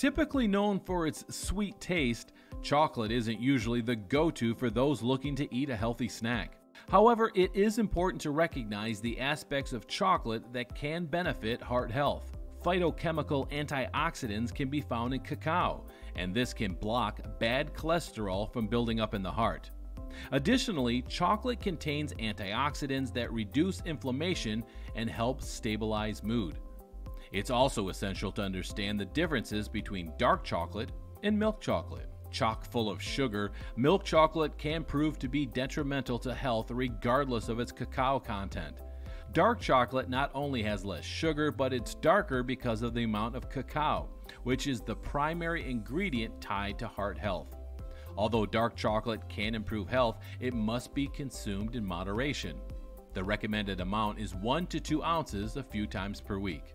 Typically known for its sweet taste, chocolate isn't usually the go to for those looking to eat a healthy snack. However, it is important to recognize the aspects of chocolate that can benefit heart health. Phytochemical antioxidants can be found in cacao, and this can block bad cholesterol from building up in the heart. Additionally, chocolate contains antioxidants that reduce inflammation and help stabilize mood. It's also essential to understand the differences between dark chocolate and milk chocolate. Chock full of sugar, milk chocolate can prove to be detrimental to health regardless of its cacao content. Dark chocolate not only has less sugar, but it's darker because of the amount of cacao, which is the primary ingredient tied to heart health. Although dark chocolate can improve health, it must be consumed in moderation. The recommended amount is 1 to 2 ounces a few times per week.